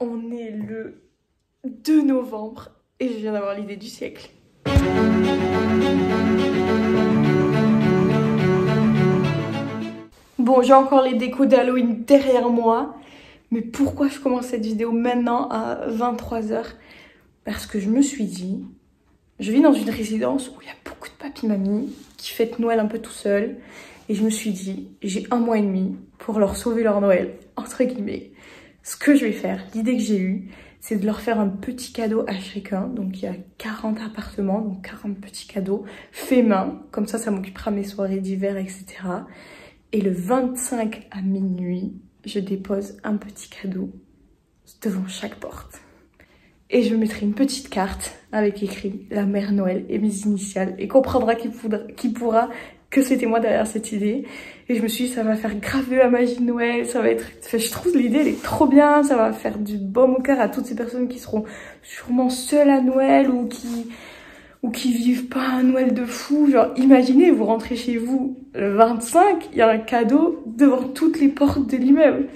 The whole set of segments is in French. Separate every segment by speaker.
Speaker 1: On est le 2 novembre et je viens d'avoir l'idée du siècle. Bon, j'ai encore les décos d'Halloween derrière moi. Mais pourquoi je commence cette vidéo maintenant à 23h Parce que je me suis dit, je vis dans une résidence où il y a beaucoup de papy-mamie qui fêtent Noël un peu tout seul. Et je me suis dit, j'ai un mois et demi pour leur sauver leur Noël, entre guillemets. Ce que je vais faire, l'idée que j'ai eue, c'est de leur faire un petit cadeau à chacun. Donc il y a 40 appartements, donc 40 petits cadeaux faits main. Comme ça, ça m'occupera mes soirées d'hiver, etc. Et le 25 à minuit, je dépose un petit cadeau devant chaque porte. Et je mettrai une petite carte avec écrit la mère Noël et mes initiales et comprendra qui, qui pourra que c'était moi derrière cette idée. Et je me suis dit, ça va faire graver la magie de Noël, ça va être... je trouve l'idée, elle est trop bien, ça va faire du baume au cœur à toutes ces personnes qui seront sûrement seules à Noël ou qui ou qui vivent pas un Noël de fou. Genre, imaginez, vous rentrez chez vous le 25, il y a un cadeau devant toutes les portes de l'immeuble.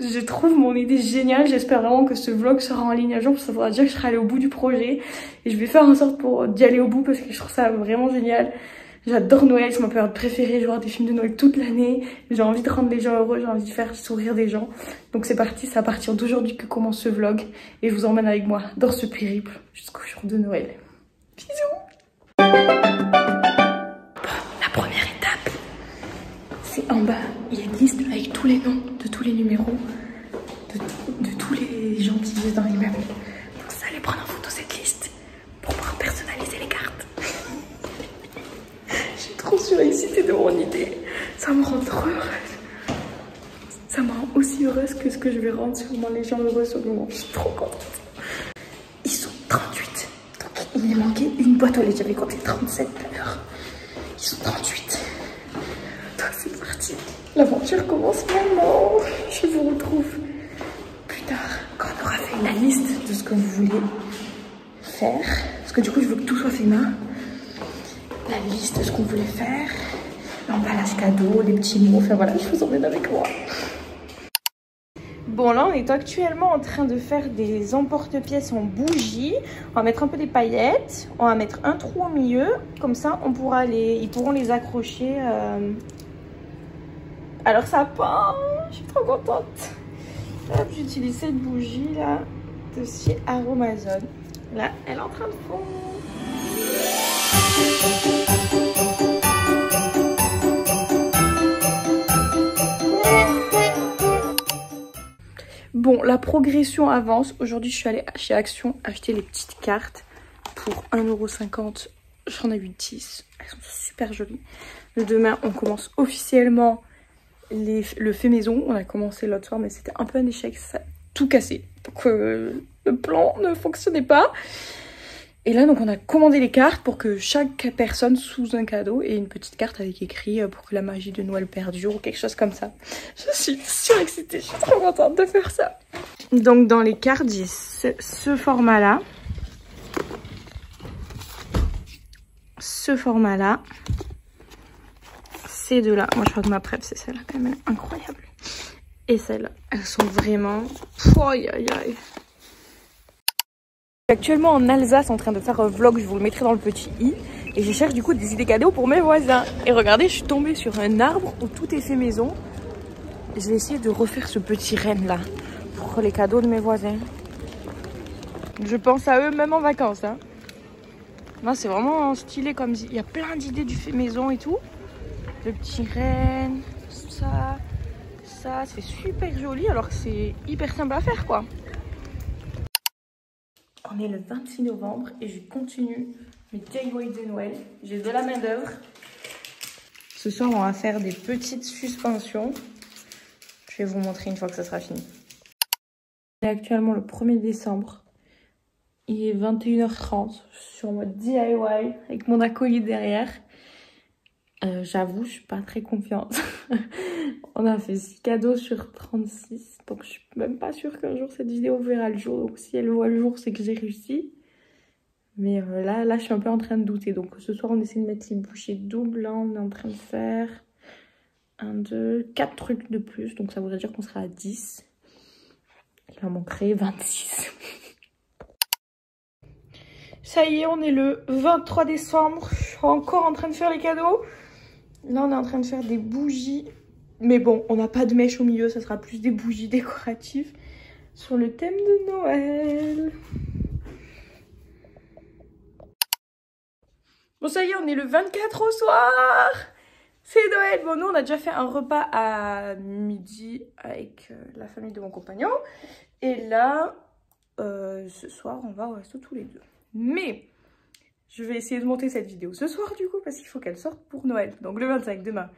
Speaker 1: Je trouve mon idée géniale. J'espère vraiment que ce vlog sera en ligne un jour. Ça voudra dire que je serai allée au bout du projet. Et je vais faire en sorte pour d'y aller au bout parce que je trouve ça vraiment génial. J'adore Noël, c'est ma période préférée. Je vois des films de Noël toute l'année. J'ai envie de rendre les gens heureux, j'ai envie de faire sourire des gens. Donc c'est parti, c'est à partir d'aujourd'hui que commence ce vlog. Et je vous emmène avec moi dans ce périple jusqu'au jour de Noël. Bisous La première étape, c'est en bas. Il y a une liste avec tous les noms de tous les numéros de, tous les gens qui vivent dans l'immeuble. Donc ça, allez prendre en photo cette liste pour pouvoir personnaliser les cartes. Je suis trop surexcitée mon idée. Ça me rend trop heureuse. Ça me rend aussi heureuse que ce que je vais rendre sûrement les gens heureux sur le moment. Je suis trop contente. Il manquait une boîte aux lettres. J'avais compté 37 à l'heure. Ils sont 38. Donc c'est parti. L'aventure commence maintenant. Je vous retrouve plus tard quand on aura fait la liste de ce que vous voulez faire. Parce que du coup, je veux que tout soit fait main. La liste de ce qu'on voulait faire. L'emballage cadeau, les petits mots. Enfin voilà, je vous emmène avec moi. Bon là on est actuellement en train de faire des emporte-pièces en bougie. On va mettre un peu des paillettes. On va mettre un trou au milieu. Comme ça on pourra les, ils pourront les accrocher. Euh... Alors ça peint. Je suis trop contente. J'utilise cette bougie là de chez Aromazone. Là elle est en train de fondre. La progression avance. Aujourd'hui, je suis allée chez Action acheter les petites cartes pour 1,50€. J'en ai eu 10. Elles sont super jolies. demain, on commence officiellement le fait maison. On a commencé l'autre soir, mais c'était un peu un échec. Ça a tout cassé. Euh, le plan ne fonctionnait pas. Et là, donc, on a commandé les cartes pour que chaque personne sous un cadeau ait une petite carte avec écrit euh, pour que la magie de Noël perdure ou quelque chose comme ça. Je suis surexcitée, je suis trop contente de faire ça. Donc, dans les cartes, j'ai ce, format-là. Ce format-là. Ces deux-là. Moi, je crois que ma prep, c'est celle-là quand même. incroyable. Et celles-là. Elles sont vraiment... Aïe, aïe, aïe actuellement en Alsace en train de faire un vlog, je vous le mettrai dans le petit i. Et je cherche du coup des idées cadeaux pour mes voisins. Et regardez, je suis tombée sur un arbre où tout est fait maison. Je vais essayer de refaire ce petit renne là pour les cadeaux de mes voisins. Je pense à eux même en vacances. Hein. c'est vraiment stylé comme il y a plein d'idées du fait maison et tout. Le petit renne, ça, ça, c'est super joli alors que c'est hyper simple à faire quoi. On est le 26 novembre et je continue mes DIY de Noël. J'ai de la main d'œuvre. Ce soir, on va faire des petites suspensions. Je vais vous montrer une fois que ça sera fini. C'est actuellement le 1er décembre. Il est 21h30 sur mode DIY avec mon acolyte derrière. Euh, j'avoue, je suis pas très confiante. on a fait 6 cadeaux sur 36. Donc je suis même pas sûre qu'un jour cette vidéo verra le jour. Donc si elle voit le jour, c'est que j'ai réussi. Mais euh, là, là, je suis un peu en train de douter. Donc ce soir, on essaie de mettre les bouchées doubles. On est en train de faire 1, 2, 4 trucs de plus. Donc ça voudrait dire qu'on sera à 10. Il en manquerait 26. Ça y est, on est le 23 décembre. Je suis encore en train de faire les cadeaux. Là, on est en train de faire des bougies. Mais bon, on n'a pas de mèche au milieu. Ça sera plus des bougies décoratives sur le thème de Noël. Bon, ça y est, on est le 24 au soir. C'est Noël. Bon, nous, on a déjà fait un repas à midi avec euh, la famille de mon compagnon. Et là, euh, ce soir, on va au resto tous les deux. Mais je vais essayer de monter cette vidéo ce soir du coup parce qu'il faut qu'elle sorte pour Noël. Donc le 25 demain.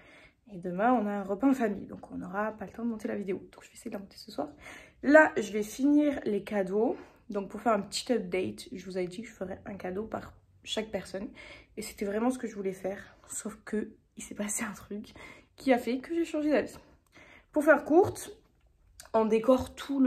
Speaker 1: Et demain on a un repas en famille donc on n'aura pas le temps de monter la vidéo. Donc je vais essayer de la monter ce soir. Là je vais finir les cadeaux. Donc pour faire un petit update, je vous avais dit que je ferais un cadeau par chaque personne. Et c'était vraiment ce que je voulais faire. Sauf que il s'est passé un truc qui a fait que j'ai changé d'avis. Pour faire courte, on décore tout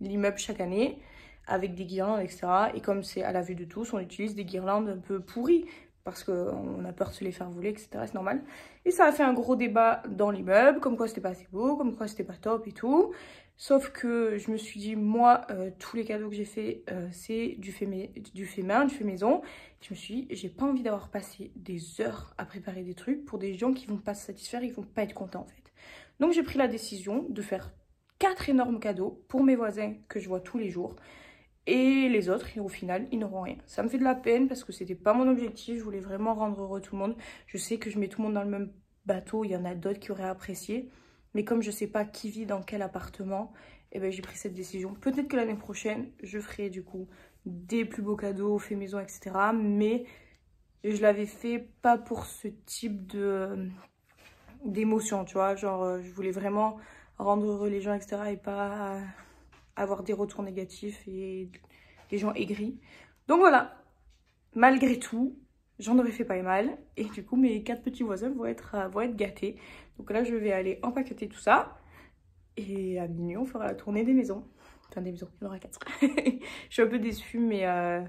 Speaker 1: l'immeuble chaque année avec des guirlandes, etc. Et comme c'est à la vue de tous, on utilise des guirlandes un peu pourries parce qu'on a peur de se les faire voler, etc. C'est normal. Et ça a fait un gros débat dans l'immeuble, comme quoi c'était pas assez beau, comme quoi c'était pas top et tout. Sauf que je me suis dit, moi, euh, tous les cadeaux que j'ai fait, euh, c'est du fait, du fait main, du fait maison. Je me suis dit, j'ai pas envie d'avoir passé des heures à préparer des trucs pour des gens qui vont pas se satisfaire, ils vont pas être contents en fait. Donc j'ai pris la décision de faire quatre énormes cadeaux pour mes voisins que je vois tous les jours. Et les autres, au final, ils n'auront rien. Ça me fait de la peine parce que c'était pas mon objectif. Je voulais vraiment rendre heureux tout le monde. Je sais que je mets tout le monde dans le même bateau. Il y en a d'autres qui auraient apprécié. Mais comme je sais pas qui vit dans quel appartement, eh ben, j'ai pris cette décision. Peut-être que l'année prochaine, je ferai du coup des plus beaux cadeaux, fait maison, etc. Mais je l'avais fait pas pour ce type de d'émotion, tu vois. Genre, euh, je voulais vraiment rendre heureux les gens, etc. Et pas avoir des retours négatifs et des gens aigris. Donc voilà, malgré tout, j'en aurais fait pas mal. Et du coup, mes quatre petits voisins vont être, euh, vont être gâtés. Donc là, je vais aller empaqueter tout ça. Et à minuit, on fera la tournée des maisons. Enfin, des maisons, il y en aura quatre. je suis un peu déçue, mais euh,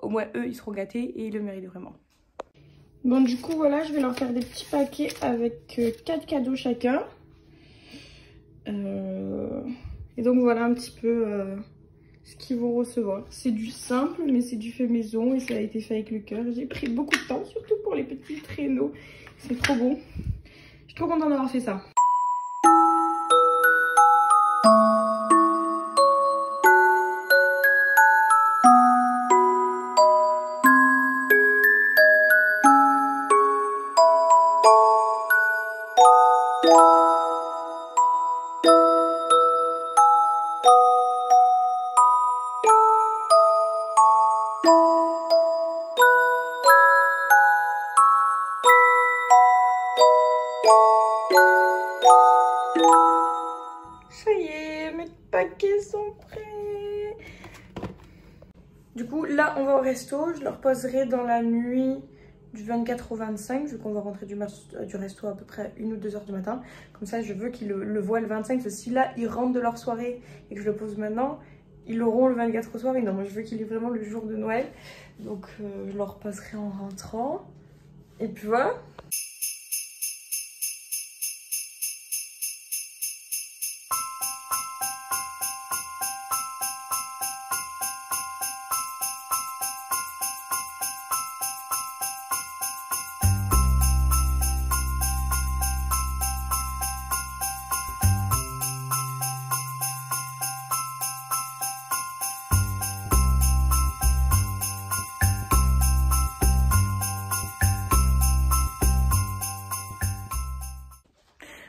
Speaker 1: au moins eux, ils seront gâtés et ils le méritent vraiment. Bon, du coup, voilà, je vais leur faire des petits paquets avec euh, quatre cadeaux chacun. Euh... Et donc voilà un petit peu euh, ce qu'ils vont recevoir. C'est du simple, mais c'est du fait maison et ça a été fait avec le cœur. J'ai pris beaucoup de temps, surtout pour les petits traîneaux. C'est trop beau. Je suis trop contente d'avoir fait ça. Ça y est, mes paquets sont prêts. Du coup, là, on va au resto. Je leur poserai dans la nuit du 24 au 25, vu qu'on va rentrer du, du, resto à peu près une ou deux heures du matin. Comme ça, je veux qu'ils le, voient le 25, parce que si là, ils rentrent de leur soirée et que je le pose maintenant, ils l'auront le 24 au soir. Non, moi, je veux qu'il ait vraiment le jour de Noël. Donc, euh, je leur poserai en rentrant. Et puis voilà.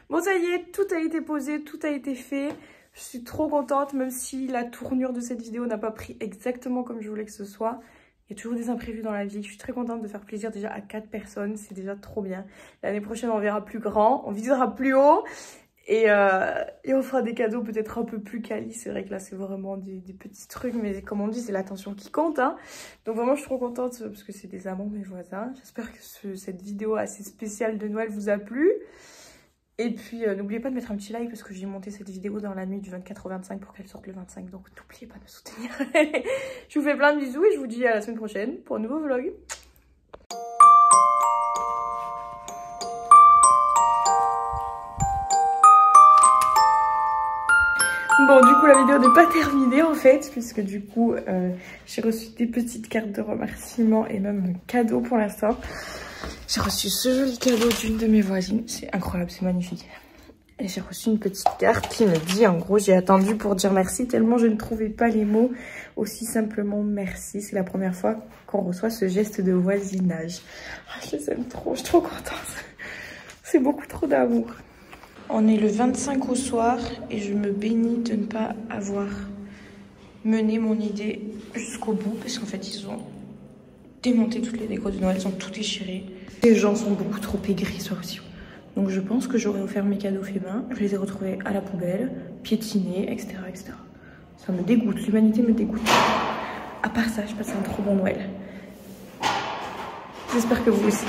Speaker 1: Bon, ça y est, tout a été posé, tout a été fait. Je suis trop contente, même si la tournure de cette vidéo n'a pas pris exactement comme je voulais que ce soit. Il y a toujours des imprévus dans la vie. Je suis très contente de faire plaisir déjà à 4 personnes. C'est déjà trop bien. L'année prochaine, on verra plus grand. On visera plus haut. Et, euh, et on fera des cadeaux peut-être un peu plus quali. C'est vrai que là, c'est vraiment des, petits trucs. Mais comme on dit, c'est l'attention qui compte. Hein. Donc vraiment, je suis trop contente parce que c'est des amants, mes voisins. J'espère que cette vidéo assez spéciale de Noël vous a plu. Et puis, euh, n'oubliez pas de mettre un petit like parce que j'ai monté cette vidéo dans la nuit du 24 au 25 pour qu'elle sorte le 25. Donc, n'oubliez pas de me soutenir. je vous fais plein de bisous et je vous dis à la semaine prochaine pour un nouveau vlog. Bon, du coup, la vidéo n'est pas terminée en fait, puisque du coup, euh, j'ai reçu des petites cartes de remerciement et même un cadeau pour l'instant. J'ai reçu ce joli cadeau d'une de mes voisines. C'est incroyable, c'est magnifique. Et j'ai reçu une petite carte qui me dit, en gros, j'ai attendu pour dire merci tellement je ne trouvais pas les mots. Aussi simplement merci. C'est la première fois qu'on reçoit ce geste de voisinage. Ah, je les aime trop, je suis trop contente. C'est beaucoup trop d'amour. On est le 25 au soir et je me bénis de ne pas avoir mené mon idée jusqu'au bout parce qu'en fait ils ont démonté toutes les décos de Noël, ils ont tout déchiré. Les gens sont beaucoup trop aigris ce aussi. Donc je pense que j'aurais offert mes cadeaux faits main, je les ai retrouvés à la poubelle, piétinés, etc. etc. Ça me dégoûte, l'humanité me dégoûte. À part ça, je passe un trop bon Noël. J'espère que vous aussi.